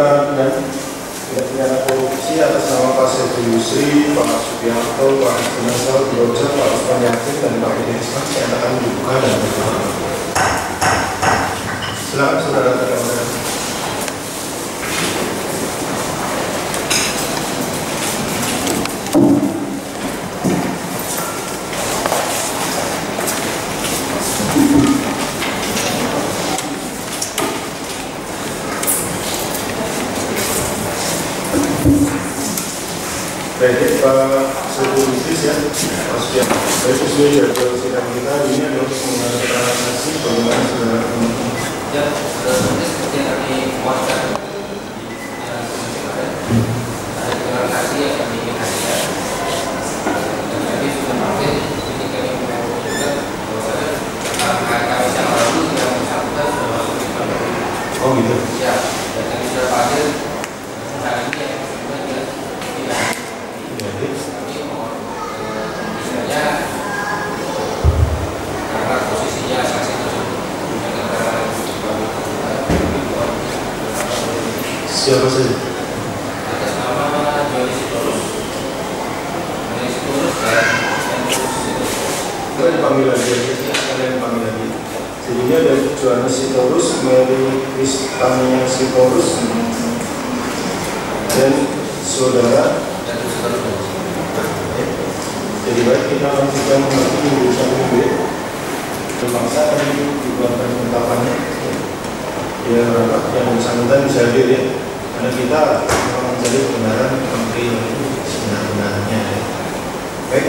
perkara dan tidak pidana korupsi atas nama Pak Setu Yusri, Pak Subianto, Pak Jenazal, Broja, Pak Usman Yakin, dan Pak Edi Isman dinyatakan dibuka dan berjalan. Silakan saudara Baik, Pak Setu Yusri ya, Pak Subianto. Baik, sesuai jadwal sidang kita ini adalah mengenai saksi bagaimana saudara. Ya, sebenarnya seperti yang kami kemarin ada deklarasi yang kami hadirkan dan kami sudah mampir juga bahwasanya kami yang lalu yang bersangkutan sudah masuk di kantor Oh gitu. ya dan kami sudah hadir hari ini yang bersangkutan juga tidak Jadi, kami mohon eh, misalnya karena posisinya saksi tersebut punya keterangan kami mohon siapa saja? atas nama Joni Sitorus Joni Sitorus dan Sitorus lagi, ya. kalian panggil lagi. Johannes Sitorus, Mary Kristania Sitorus, dan saudara. ya. Jadi baik kita lanjutkan lagi. Terpaksa kami penetapannya. Ya, berapa? Yang bersangkutan bisa hadir ya. Karena kita memang mencari kebenaran menteri yang sebenar-benarnya. Ya. Baik,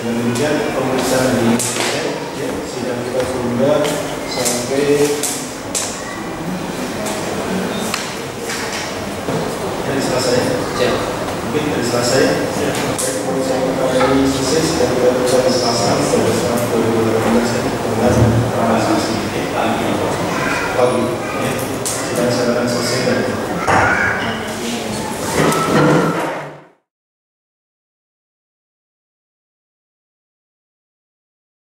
dengan demikian pemeriksaan di ya, sidang kita tunda sampai hari Selasa ya. Mungkin hari Selasa ya. Baik, pemeriksaan perkara ini selesai sidang kita hari Selasa pada 2018 Amen.